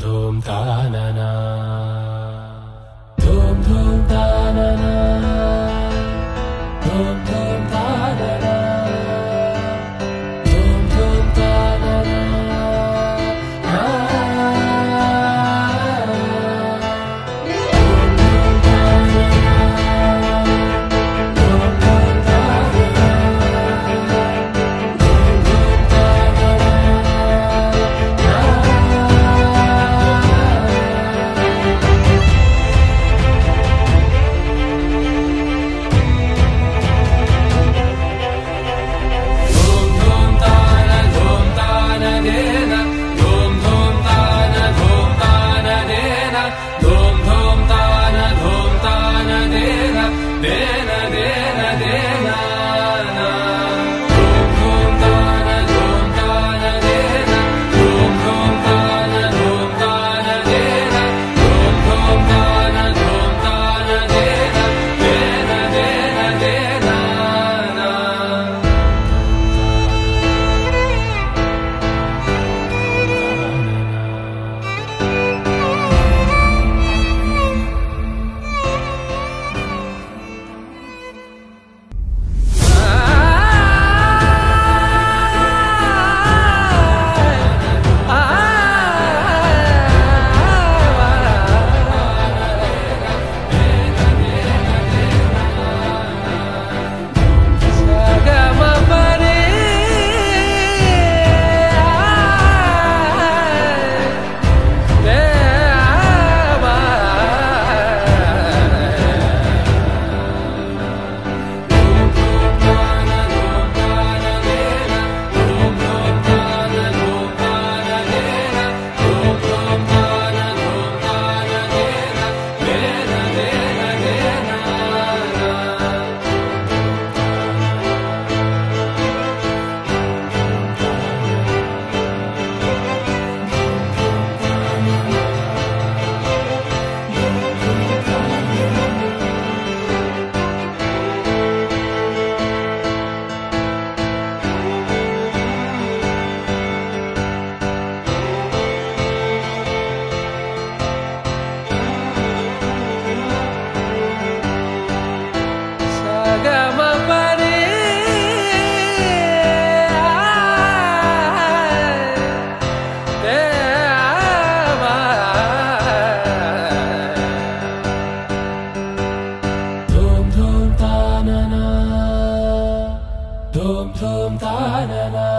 dum dum da na na. thơm tá na na.